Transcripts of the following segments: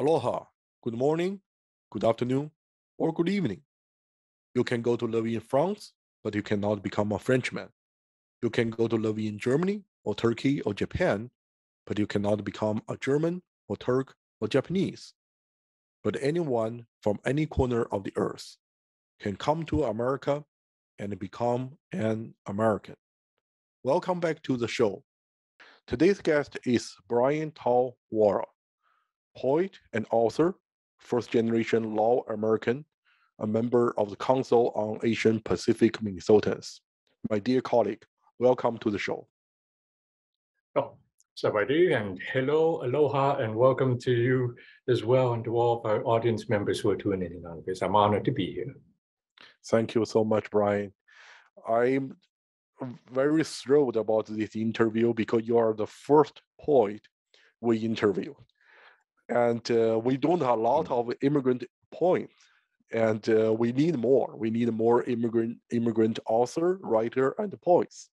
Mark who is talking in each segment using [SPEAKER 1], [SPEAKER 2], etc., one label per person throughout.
[SPEAKER 1] Aloha, good morning, good afternoon, or good evening. You can go to live in France, but you cannot become a Frenchman. You can go to live in Germany or Turkey or Japan, but you cannot become a German or Turk or Japanese. But anyone from any corner of the earth can come to America and become an American. Welcome back to the show. Today's guest is Bryan Thao Worra, poet and author, first generation Lao American, a member of the Council on Asian Pacific Minnesotans. My dear colleague, welcome to the show.
[SPEAKER 2] Oh, Sabaidee, and hello, aloha, and welcome to you as well, and to all of our audience members who are tuning in on this. I'm honored to be here.
[SPEAKER 1] Thank you so much, Bryan. I'm very thrilled about this interview because you are the first poet we interview. And uh, we don't have a lot mm. of immigrant poets, and uh, we need more. We need more immigrant immigrant author, writer, and poets.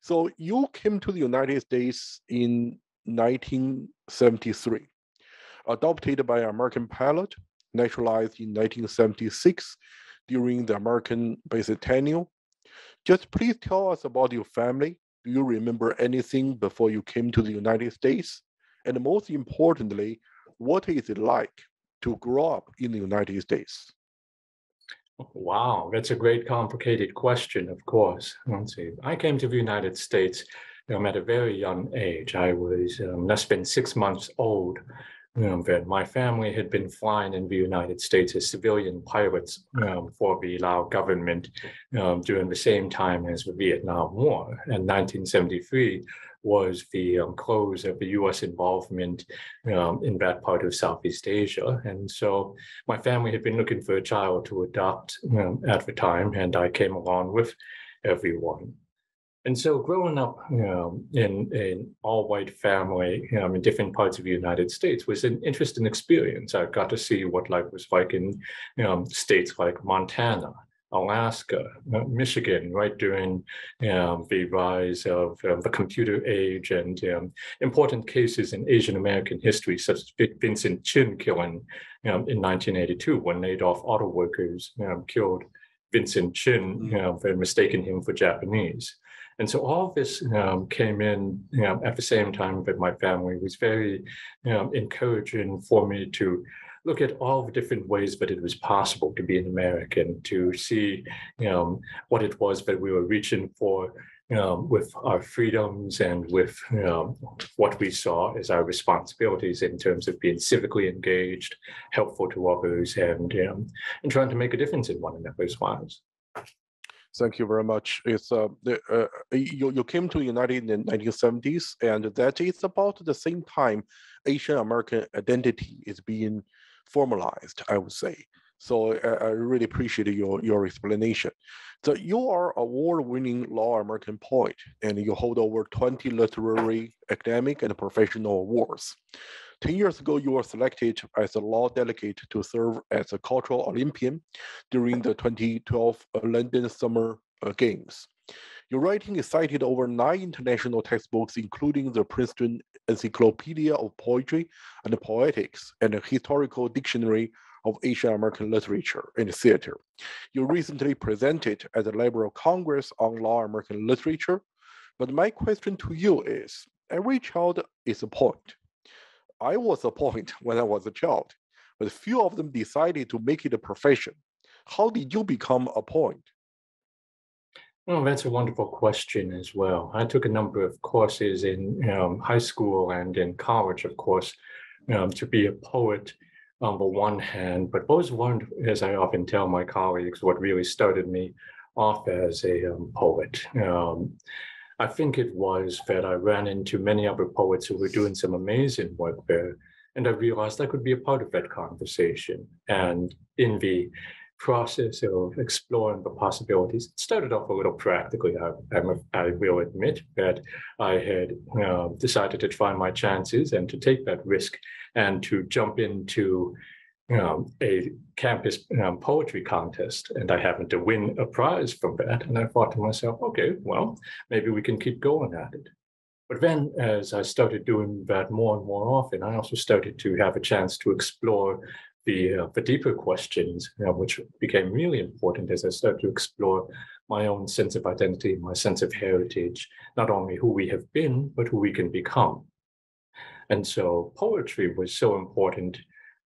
[SPEAKER 1] So you came to the United States in 1973, adopted by an American pilot, naturalized in 1976 during the American bicentennial. Just please tell us about your family. Do you remember anything before you came to the United States? And most importantly, what is it like to grow up in the United States?
[SPEAKER 2] Wow, that's a great complicated question, of course. Let's see. I came to the United States at a very young age. I was um, less than six months old um, that my family had been flying in the United States as civilian pilots um, for the Lao government um, during the same time as the Vietnam War. In 1973 was the um, close of the US involvement um, in that part of Southeast Asia. And so my family had been looking for a child to adopt um, at the time, and I came along with everyone. And so growing up know, in an all-white family you know, in different parts of the United States was an interesting experience. I got to see what life was like in know, states like Montana, Alaska, Michigan, right during um, the rise of um, the computer age and um, important cases in Asian American history, such as Vincent Chin killing um, in 1982 when laid off auto workers um, killed Vincent Chin, mm-hmm. know, for mistaking him for Japanese. And so all of this um, came in you know, at the same time that my family was very you know, encouraging for me to look at all the different ways that it was possible to be an American, to see you know, what it was that we were reaching for um, with our freedoms and with what we saw as our responsibilities in terms of being civically engaged, helpful to others, and um, and trying to make a difference in one another's lives.
[SPEAKER 1] Thank you very much. It's uh, uh, you, you came to the United in the 1970s, and that is about the same time Asian American identity is being formalized, I would say. So I, I really appreciate your, your explanation. So you are award-winning Lao American poet, and you hold over 20 literary, academic, and professional awards. 10 years ago, you were selected as a Lao delegate to serve as a cultural Olympian during the 2012 London Summer uh, Games. Your writing is cited over nine international textbooks, including the Princeton Encyclopedia of Poetry and Poetics and a Historical Dictionary of Asian American Literature and Theater. You recently presented at the Library of Congress on Lao American Literature. But my question to you is, every child is a poet. I was a poet when I was a child, but few of them decided to make it a profession. How did you become a poet?
[SPEAKER 2] Oh, that's a wonderful question as well. I took a number of courses in um, high school and in college, of course, um, to be a poet on the one hand, but always learned, as I often tell my colleagues, what really started me off as a um, poet. Um, I think it was that I ran into many other poets who were doing some amazing work there. And I realized I could be a part of that conversation. And in the process of exploring the possibilities, it started off a little practically. I, I will admit that I had uh, decided to try my chances and to take that risk and to jump into um, a campus um, poetry contest, and I happened to win a prize from that. And I thought to myself, okay, well, maybe we can keep going at it. But then as I started doing that more and more often, I also started to have a chance to explore the, uh, the deeper questions, you know, which became really important as I started to explore my own sense of identity, my sense of heritage, not only who we have been, but who we can become. And so poetry was so important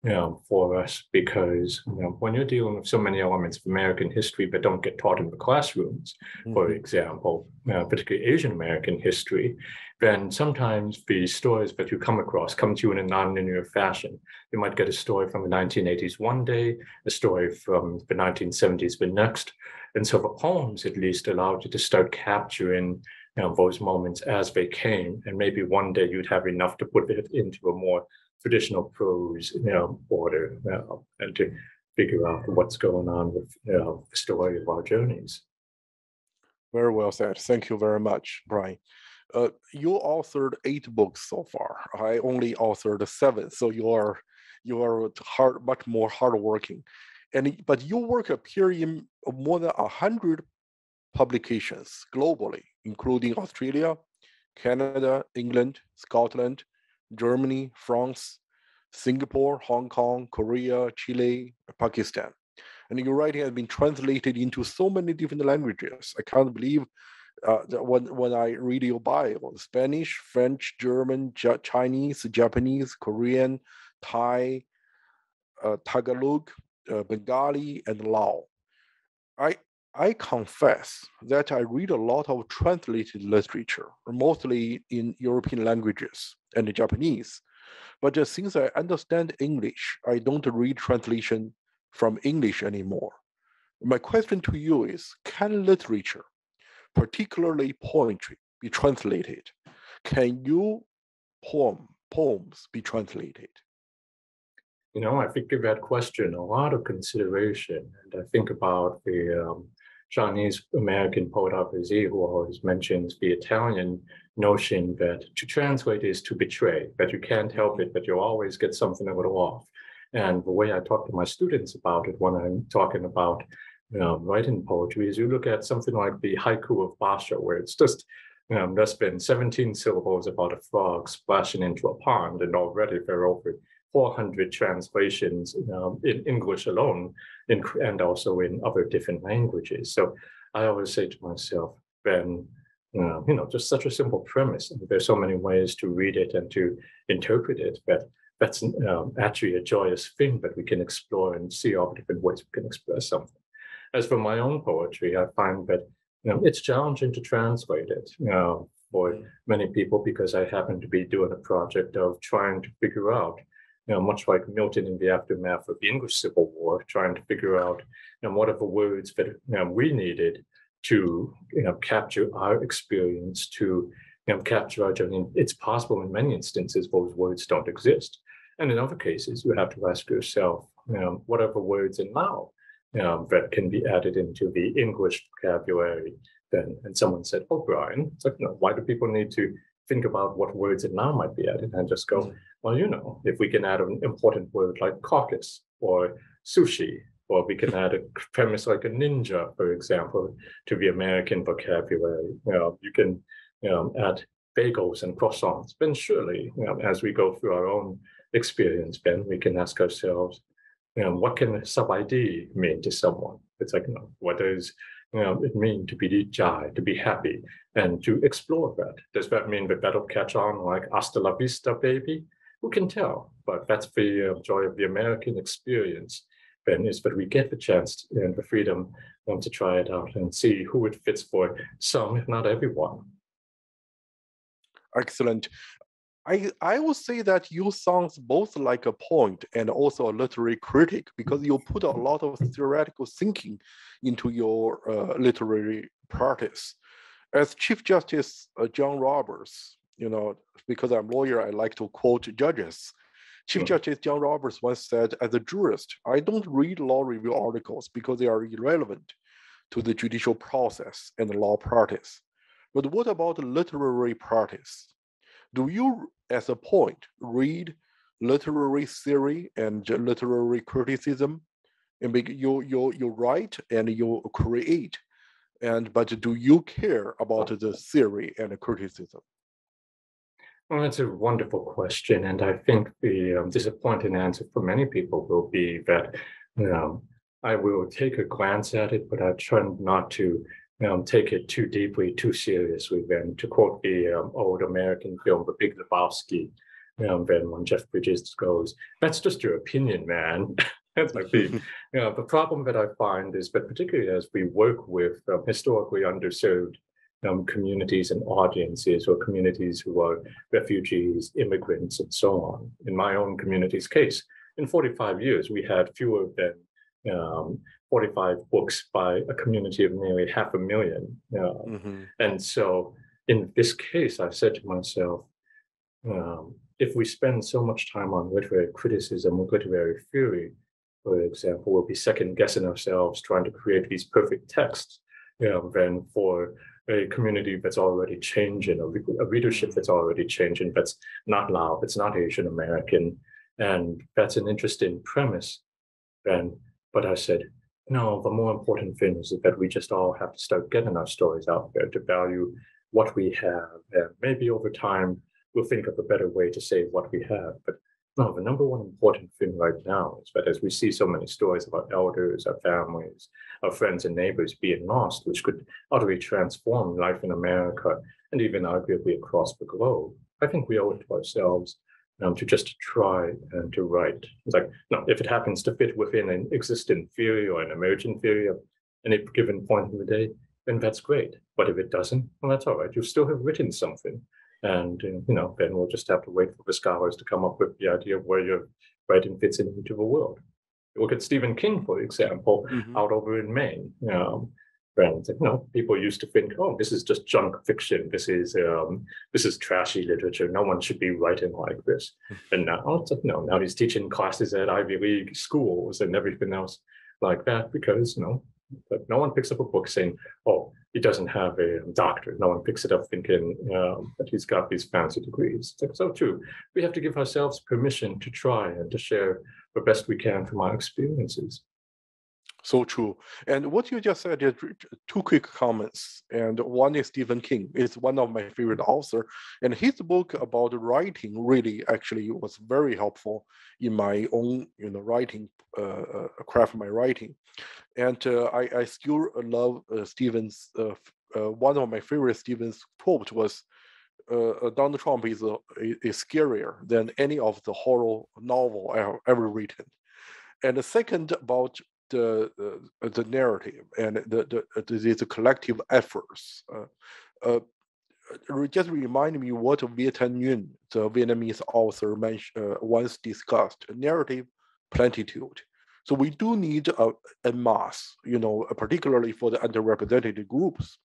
[SPEAKER 2] you know, for us because you know, when you're dealing with so many elements of American history that don't get taught in the classrooms, mm-hmm. for example, uh, particularly Asian American history, then sometimes the stories that you come across come to you in a nonlinear fashion. You might get a story from the 1980s one day, a story from the 1970s the next. And so the poems at least allowed you to start capturing you know, those moments as they came. And maybe one day you'd have enough to put it into a more traditional prose, you know, order you know, and to figure out what's going on with you know, the story of our journeys.
[SPEAKER 1] Very well said. Thank you very much, Bryan. Uh, you authored eight books so far. I only authored seven, so you are you are hard, much more hardworking, and but your work appear in more than a hundred publications globally, including Australia, Canada, England, Scotland, Germany, France, Singapore, Hong Kong, Korea, Chile, Pakistan. And your writing has been translated into so many different languages. I can't believe uh, when, when I read your bio Spanish, French, German, J- Chinese, Japanese, Korean, Thai, uh, Tagalog, uh, Bengali, and Lao. I, I confess that I read a lot of translated literature, mostly in European languages and Japanese. But since I understand English, I don't read translation from English anymore. My question to you is Can literature, particularly poetry, be translated? Can you poem, poems be translated?
[SPEAKER 2] You know, I think give that question a lot of consideration. And I think about the um, Chinese American poet Arthur Sze, who always mentions the Italian notion that to translate is to betray, that you can't help it, but you always get something a little off. And the way I talk to my students about it when I'm talking about you know, writing poetry is you look at something like the haiku of Basho, where it's just there's been 17 syllables about a frog splashing into a pond, and already they're over 400 translations um, in English alone, in, and also in other different languages. So I always say to myself, Ben, uh, you know, just such a simple premise. There's so many ways to read it and to interpret it, but that's um, actually a joyous thing that we can explore and see all the different ways we can express something. As for my own poetry, I find that you know, it's challenging to translate it you know, for many people because I happen to be doing a project of trying to figure out you know, much like Milton in the aftermath of the English Civil War, trying to figure out, you know, what are the words that you know, we needed to, you know, capture our experience, to, you know, capture our journey. It's possible in many instances those words don't exist, and in other cases you have to ask yourself, you know, what are the words in know, that can be added into the English vocabulary. Then, and someone said, "Oh, Bryan, it's like, you know, why do people need to think about what words it now might be added and just go, mm. well, you know, if we can add an important word like caucus or sushi, or we can add a premise like a ninja, for example, to the American vocabulary. You know, you can you know, add bagels and croissants. Then surely, you know, as we go through our own experience, then we can ask ourselves, you know, what can sabaidee mean to someone? It's like, you know, what does know, it mean to be jai, to be happy, and to explore that? Does that mean that that'll catch on like hasta la vista, baby? who can tell? But that's the uh, joy of the American experience, Ben, is that we get the chance and the freedom um, to try it out and see who it fits for some, if not everyone.
[SPEAKER 1] Excellent. I, I would say that you sounds both like a poet and also a literary critic because you put a lot of theoretical thinking into your uh, literary practice. As Chief Justice uh, John Roberts you know, because I'm a lawyer, I like to quote judges. Chief hmm. Justice John Roberts once said, as a jurist, I don't read law review articles because they are irrelevant to the judicial process and the law practice. But what about literary practice? Do you, as a point, read literary theory and literary criticism? And you, you, you write and you create, and but do you care about the theory and the criticism?
[SPEAKER 2] Well, that's a wonderful question. And I think the um, disappointing answer for many people will be that um, I will take a glance at it, but I try not to um, take it too deeply, too seriously. Then, to quote the um, old American film, The Big Lebowski, um, then when Jeff Bridges goes, "That's just your opinion, man." That's my theme. you know, the problem that I find is that particularly as we work with um, historically underserved um, communities and audiences or communities who are refugees, immigrants, and so on. In my own community's case, in 45 years, we had fewer than um, 45 books by a community of nearly half a million. Uh, mm-hmm. And so in this case, I said to myself, um, if we spend so much time on literary criticism or literary theory, for example, we'll be second guessing ourselves trying to create these perfect texts. You know, then for a community that's already changing, a, a readership mm-hmm. that's already changing, that's not Lao, that's not Asian American, and that's an interesting premise. Then, but I said, no, the more important thing is that we just all have to start getting our stories out there to value what we have. And maybe over time, we'll think of a better way to say what we have. But no, the number one important thing right now is that as we see so many stories about elders, our families, our friends and neighbors being lost, which could utterly transform life in America and even arguably across the globe, I think we owe it to ourselves um, to just try and to write. It's like, no, if it happens to fit within an existing theory or an emerging theory of any given point in the day, then that's great. But if it doesn't, well, that's all right. You still have written something. And, uh, you know, then we'll just have to wait for the scholars to come up with the idea of where your writing fits into the world. Look at Stephen King, for example, mm-hmm. out over in Maine. Um, and you know, people used to think, oh, this is just junk fiction. This is um, this is trashy literature. No one should be writing like this. Mm-hmm. And now it's like, no, now he's teaching classes at Ivy League schools and everything else like that because you know, but no one picks up a book saying, oh, he doesn't have a doctorate. No one picks it up thinking um, that he's got these fancy degrees. Like, So true. We have to give ourselves permission to try and to share the best we can from our experiences.
[SPEAKER 1] So true. And what you just said is two quick comments. And one is Stephen King. It's one of my favorite author. And his book about writing really actually was very helpful in my own, you know, writing, uh, uh craft my writing. And uh, I, I still love uh, Stephen's, uh, uh, one of my favorite Stephen's quote was, Donald Trump is, is scarier than any of the horror novel I have ever written. And the second about the uh, the narrative and the the, the, the collective efforts. Uh, uh, just remind me what Viet Nguyen, the Vietnamese author, mentioned, once discussed: narrative plentitude. So we do need a, a mass, you know, particularly for the underrepresented groups,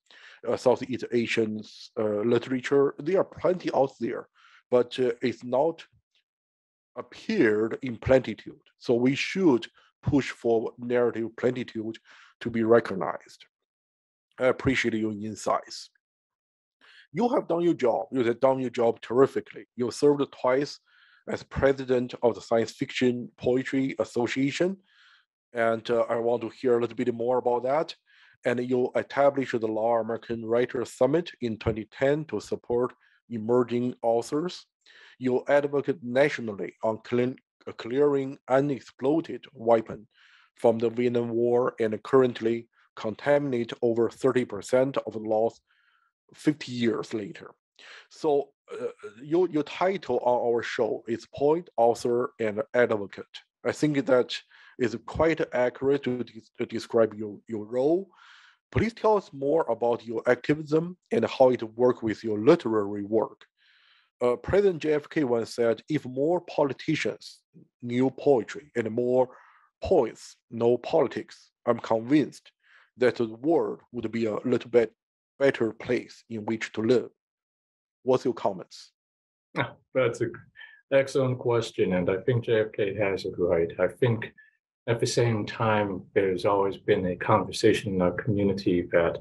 [SPEAKER 1] uh, Southeast Asians uh, literature. There are plenty out there, but uh, it's not appeared in plentitude. So we should push for narrative plentitude to be recognized. I appreciate your insights. You have done your job. You have done your job terrifically. You served twice as president of the Science Fiction Poetry Association. And uh, I want to hear a little bit more about that. And you established the Lao American Writers Summit in 2010 to support emerging authors. You advocate nationally on clean, clearing unexploded weapon from the Vietnam War and currently contaminate over 30% of the Laos 50 years later. So uh, your, your title on our show is Point Author, and Advocate. I think that is quite accurate to, to describe your, your role. Please tell us more about your activism and how it works with your literary work uh, President JFK once said, if more politicians knew poetry and more poets know politics, I'm convinced that the world would be a little bit better place in which to live. What's your comments?
[SPEAKER 2] That's an excellent question. And I think JFK has it right. I think at the same time, there's always been a conversation in our community that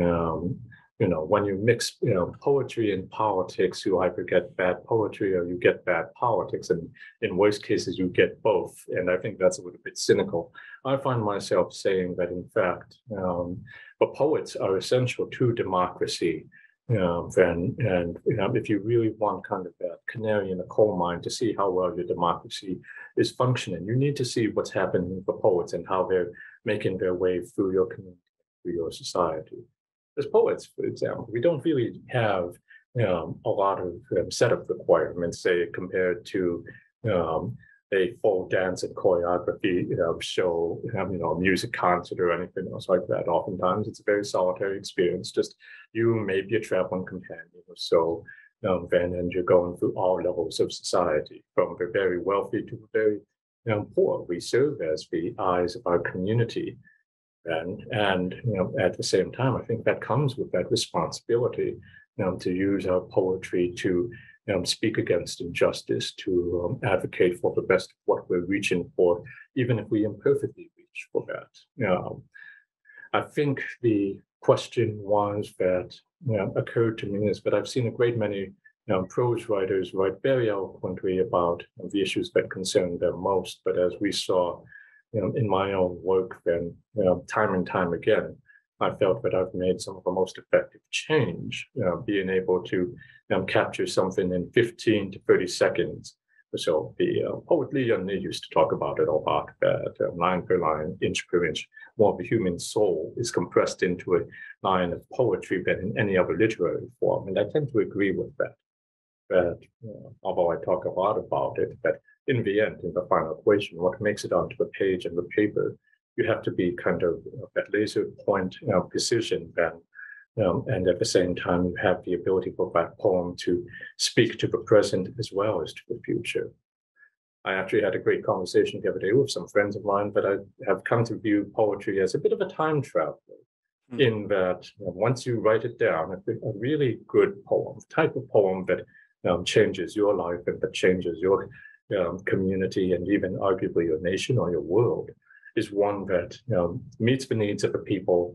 [SPEAKER 2] um, you know, when you mix, you know, poetry and politics, you either get bad poetry or you get bad politics. And in worst cases, you get both. And I think that's a little bit cynical. I find myself saying that, in fact, um, but poets are essential to democracy. um, and, and you know, if you really want kind of a canary in a coal mine to see how well your democracy is functioning, you need to see what's happening for poets and how they're making their way through your community, through your society. As poets, for example, we don't really have um, a lot of um, setup requirements, say, compared to um, a full dance and choreography know, show, you know, a music concert or anything else like that. Oftentimes, it's a very solitary experience. Just you, maybe a traveling companion or so, um, and, and you're going through all levels of society, from the very wealthy to the very you know, poor. We serve as the eyes of our community. And, and you know, at the same time, I think that comes with that responsibility you know, to use our poetry to um, speak against injustice, to um, advocate for the best of what we're reaching for, even if we imperfectly reach for that. Um, I think the question was that you know, occurred to me is that I've seen a great many you know, prose writers write very eloquently about you know, the issues that concern them most. But as we saw you know, in my own work, then you know, time and time again, I felt that I've made some of the most effective change, you know, being able to um, capture something in 15 to 30 seconds. So the uh, poet Li-Young Lee used to talk about it a lot, that uh, line per line, inch per inch, more of the human soul is compressed into a line of poetry than in any other literary form. And I tend to agree with that. That uh, although I talk a lot about it, that in the end, in the final equation, what makes it onto the page and the paper you have to be kind of at laser point you know, precision then. Um, and at the same time, you have the ability for that poem to speak to the present as well as to the future. I actually had a great conversation the other day with some friends of mine, but I have come to view poetry as a bit of a time traveler. Mm. In that, you know, once you write it down, a, a, really good poem, the type of poem that um, changes your life and that changes your um, community and even arguably your nation or your world, is one that you know, meets the needs of the people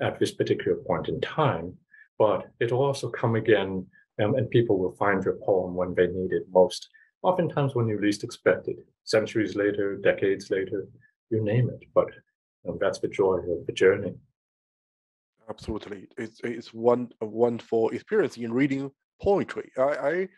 [SPEAKER 2] at this particular point in time, but it'll also come again um, and people will find your poem when they need it most, oftentimes when you least expect it, centuries later, decades later, you name it. But that's the joy of the journey.
[SPEAKER 1] Absolutely. It's, it's one a wonderful experience in reading poetry. I, I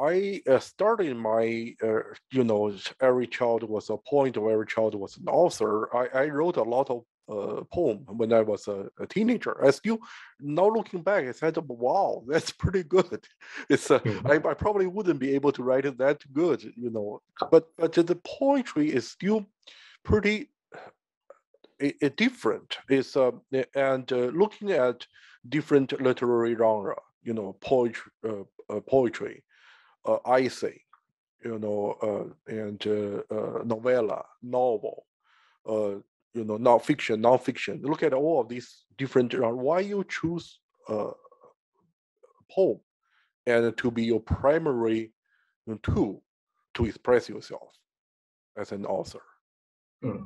[SPEAKER 1] I uh, started my, uh, you know, every child was a poet or every child was an author. I, I wrote a lot of uh, poem when I was a, a, teenager. I still, now looking back, I said, wow, that's pretty good. It's, uh, mm-hmm. I, I, probably wouldn't be able to write it that good, you know, but, but the poetry is still pretty it, it different. It's, uh, and uh, looking at different literary genre, you know, poetry, uh, uh, poetry uh, essay, you know, uh, and uh, uh, novella, novel, uh, you know, non-fiction, non-fiction. Look at all of these different. Why you choose a poem and to be your primary tool to express yourself as an author?
[SPEAKER 2] Hmm.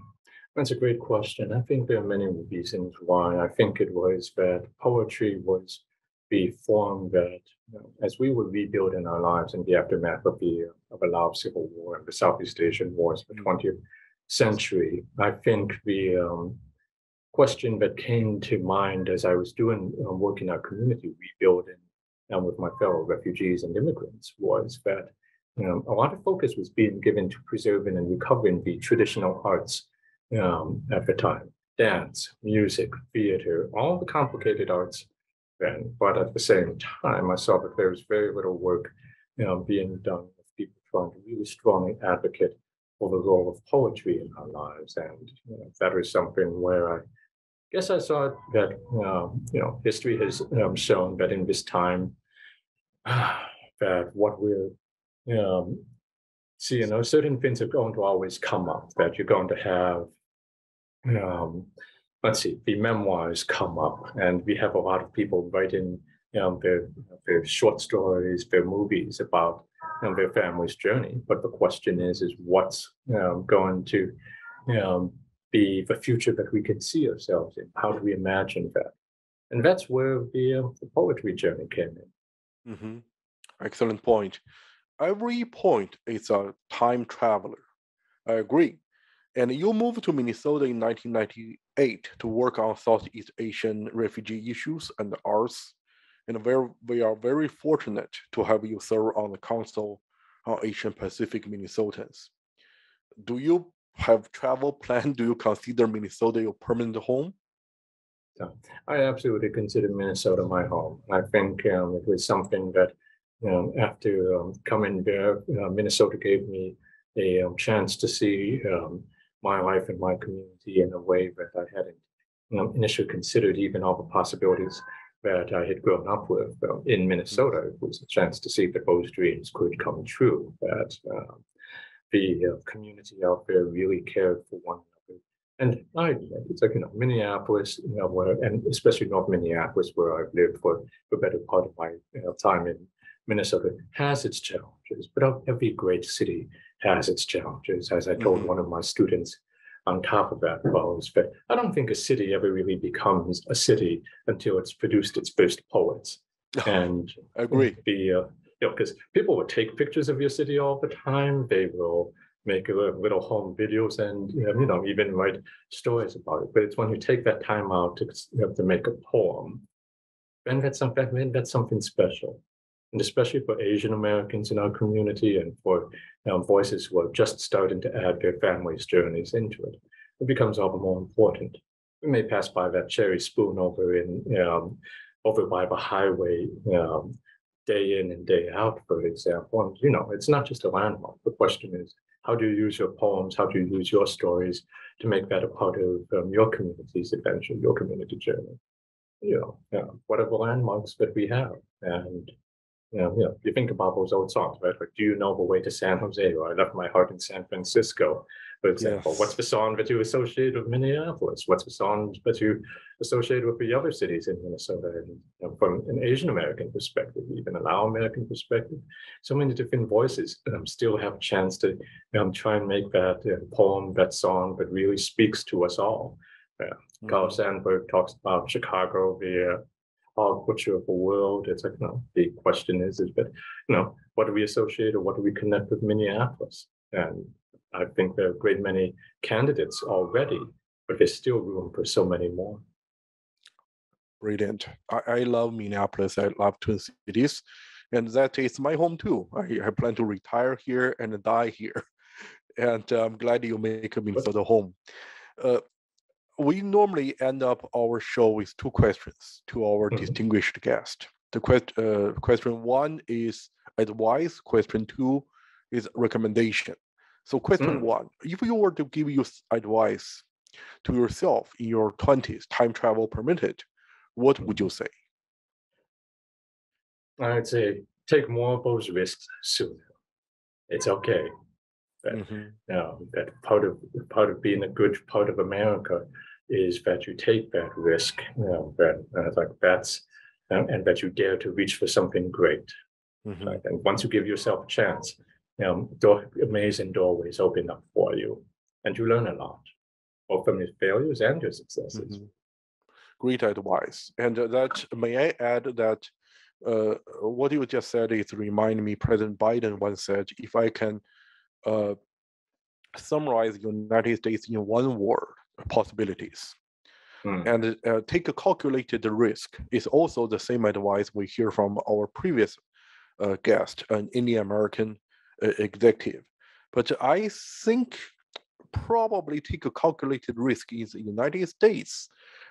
[SPEAKER 2] That's a great question. I think there are many reasons why. I think it was that poetry was the form that as we were rebuilding our lives in the aftermath of the of the Laos Civil War and the Southeast Asian Wars of the 20th mm-hmm. century, I think the um, question that came to mind as I was doing um, work in our community rebuilding and um, with my fellow refugees and immigrants was that you know, a lot of focus was being given to preserving and recovering the traditional arts um, at the time dance, music, theater, all the complicated arts then. But at the same time, I saw that there was very little work you know, being done with people trying to really strongly advocate for the role of poetry in our lives. And you know, that was something where I guess I saw that, um, you know, history has um, shown that in this time, that what we're um, see, you know, certain things are going to always come up, that you're going to have um, let's see, the memoirs come up, and we have a lot of people writing you know, their, their short stories, their movies about you know, their family's journey. But the question is, is what's going to be the future that we can see ourselves in? How do we imagine that? And that's where the, uh, the poetry journey came in.
[SPEAKER 1] Mm-hmm. Excellent point. Every point is a time traveler. I agree. And you moved to Minnesota in 1998 to work on Southeast Asian refugee issues and arts and we are very fortunate to have you serve on the Council on Asian Pacific Minnesotans. Do you have travel plan? Do you consider Minnesota your permanent home?
[SPEAKER 2] I absolutely consider Minnesota my home. I think um, it was something that um, after um, coming there, uh, Minnesota gave me a um, chance to see um, my life and my community in a way that I hadn't initially considered, even all the possibilities that I had grown up with in Minnesota. It was a chance to see that those dreams could come true, that uh, the uh, community out there really cared for one another. And I, it's like, you know, Minneapolis, you know, where, and especially North Minneapolis, where I've lived for the better part of my you know, time in Minnesota, has its challenges, but every great city has its challenges. As I told mm-hmm. one of my students, on top of that was that I don't think a city ever really becomes a city until it's produced its first poets. And
[SPEAKER 1] I agree.
[SPEAKER 2] The uh, you know, because people will take pictures of your city all the time. They will make little home videos and you know even write stories about it. But it's when you take that time out to you have to make a poem, and that's something that's something special and especially for Asian Americans in our community and for know, voices who are just starting to add their families' journeys into it, it becomes all the more important. We may pass by that cherry spoon over in um, over by the highway um, day in and day out, for example. And you know, it's not just a landmark. The question is, how do you use your poems? How do you use your stories to make that a part of um, your community's adventure, your community journey? You know, yeah, whatever landmarks that we have, and you know, you know, you think about those old songs, right? Like, do you know the way to San Jose? Or I left my heart in San Francisco, for example. Yes. What's the song that you associate with Minneapolis? What's the song that you associate with the other cities in Minnesota? And you know, from an Asian American perspective, even an Lao American perspective, so many different voices um, still have a chance to um, try and make that uh, poem, that song that really speaks to us all. Yeah. Mm-hmm. Carl Sandburg talks about Chicago, the hog butcher of the world. It's like, no, the question is, is but you know, what do we associate or what do we connect with Minneapolis? And I think there are a great many candidates already, but there's still room for so many more.
[SPEAKER 1] Brilliant. I, I love Minneapolis. I love Twin Cities. And that is my home too. I, I plan to retire here and die here. And uh, I'm glad you make Minnesota home. Uh, we normally end up our show with two questions to our mm-hmm. distinguished guest. The quest, uh, question one is advice. Question two is recommendation. So, question mm. one: If you were to give you advice to yourself in your twenties, time travel permitted, what would you say?
[SPEAKER 2] I'd say take more of those risks sooner. It's okay. That, mm-hmm. you know, that part of part of being a good part of America is that you take that risk, you know, that uh, like that's and, and, that you dare to reach for something great. Mm-hmm. Right? And once you give yourself a chance, you know, door, amazing doorways open up for you, and you learn a lot, both from your failures and your successes. Mm-hmm.
[SPEAKER 1] Great advice. And uh, that may I add that uh, what you just said is remind me President Biden once said, if I can uh, summarize the United States in one word, possibilities. Mm. And uh, take a calculated risk is also the same advice we hear from our previous uh, guest, an Indian American uh, executive. But I think probably take a calculated risk in the United States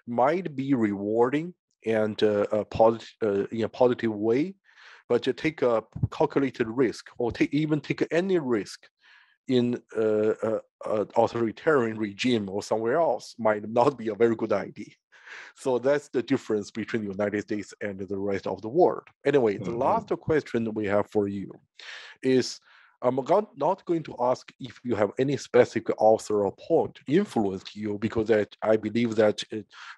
[SPEAKER 1] might be rewarding and uh, a positive uh, in a positive way. But to take a calculated risk or take even take any risk in a, a, a, authoritarian regime or somewhere else might not be a very good idea. So that's the difference between the United States and the rest of the world. Anyway, mm-hmm. the last question we have for you is I'm not going to ask if you have any specific author or poet influenced you because that I believe that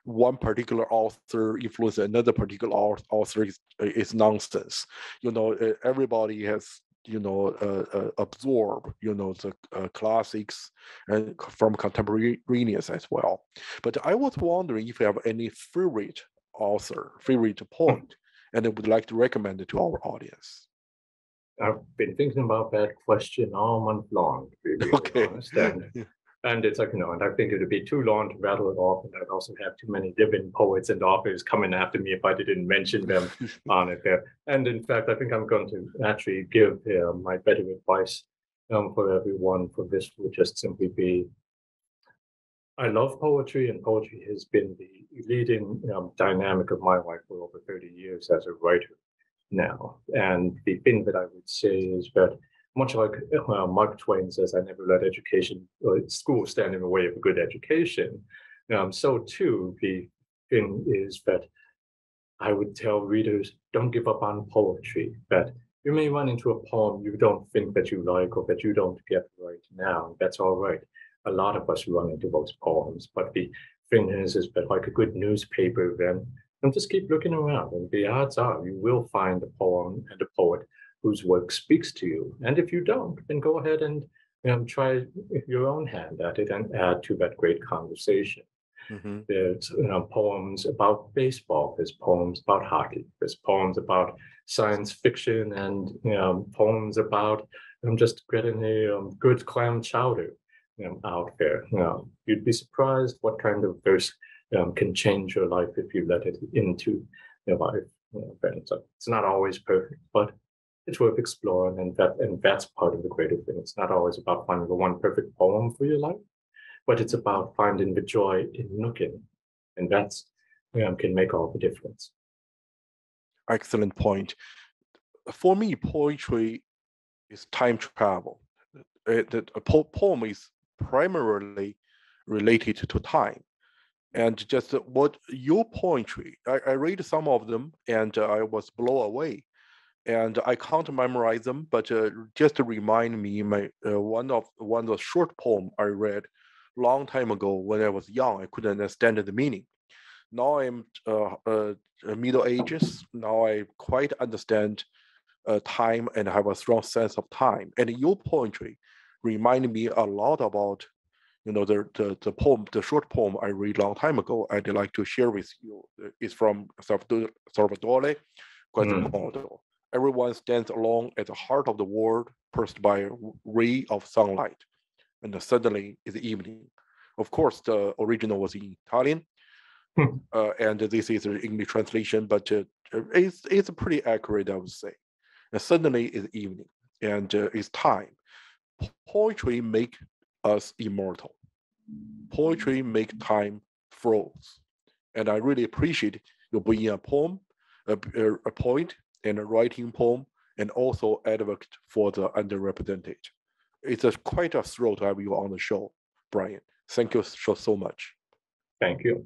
[SPEAKER 1] one particular author influenced another particular author is, is nonsense. You know, everybody has you know uh, uh, absorb you know the uh, classics and from contemporaneous as well. But i was wondering if you have any favorite author favorite hmm. point and i would like to recommend it to our audience.
[SPEAKER 2] I've been thinking about that question all month long
[SPEAKER 1] okay.
[SPEAKER 2] and, And it's like, you know, and I think it'd be too long to rattle it off. And I'd also have too many living poets and authors coming after me if I didn't mention them on it there. And in fact, I think I'm going to actually give uh, my better advice um, for everyone for this would just simply be I love poetry, and poetry has been the leading um, dynamic of my life for over 30 years as a writer now. And the thing that I would say is that, much like uh, Mark Twain says, I never let education or school stand in the way of a good education, um, so too the thing is that I would tell readers don't give up on poetry, that you may run into a poem you don't think that you like or that you don't get right now. That's all right. A lot of us run into those poems, but the thing is, is that like a good newspaper, then and just keep looking around, and the odds are you will find a poem and a poet whose work speaks to you. And if you don't, then go ahead and um, try your own hand at it and add to that great conversation. Mm-hmm. There's you know, poems about baseball. There's poems about hockey. There's poems about science fiction and you know, poems about um, just getting a um, good clam chowder you know, out there. You know, you'd be surprised what kind of verse um, can change your life if you let it into your life. You know, so it's not always perfect, but it's worth exploring, and that and that's part of the greater thing. It's not always about finding the one perfect poem for your life, but it's about finding the joy in looking, and that's um, can make all the difference.
[SPEAKER 1] Excellent point. For me, poetry is time travel. The, a poem is primarily related to time. And just what your poetry, I, I read some of them and uh, I was blown away. And I can't memorize them, but uh, just to remind me, my uh, one of one of the short poem I read long time ago when I was young, I couldn't understand the meaning. Now I'm uh, uh, middle ages. Now I quite understand uh, time and have a strong sense of time. And your poetry reminded me a lot about you know the, the the poem the short poem i read a long time ago i'd like to share with you is from salvatore, salvatore quasimodo mm. Everyone stands alone at the heart of the world pierced by a ray of sunlight and suddenly it's evening of course the original was in italian hmm. uh, and this is an english translation but uh, it's, it's pretty accurate i would say and suddenly it's evening and uh, it's time poetry make us immortal. Poetry make time froze. And I really appreciate you bringing a poem, a, a point, and writing poem, and also advocate for the underrepresented. It's a, quite a thrill to have you on the show, Bryan. Thank you so, so much.
[SPEAKER 2] Thank you.